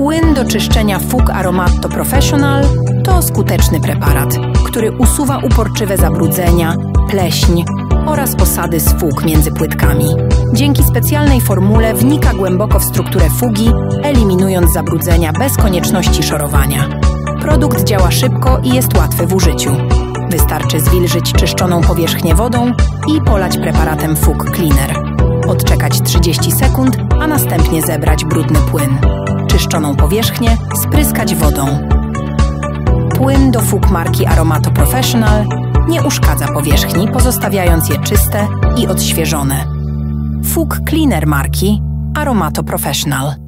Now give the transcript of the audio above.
Płyn do czyszczenia fug Aromatto Professional to skuteczny preparat, który usuwa uporczywe zabrudzenia, pleśń oraz osady z fug między płytkami. Dzięki specjalnej formule wnika głęboko w strukturę fugi, eliminując zabrudzenia bez konieczności szorowania. Produkt działa szybko i jest łatwy w użyciu. Wystarczy zwilżyć czyszczoną powierzchnię wodą i polać preparatem Fug Cleaner. Odczekać 30 sekund, a następnie zebrać brudny płyn. Czyszczoną powierzchnię spryskać wodą. Płyn do fug marki Aromato Professional nie uszkadza powierzchni, pozostawiając je czyste i odświeżone. Fug Cleaner marki Aromato Professional.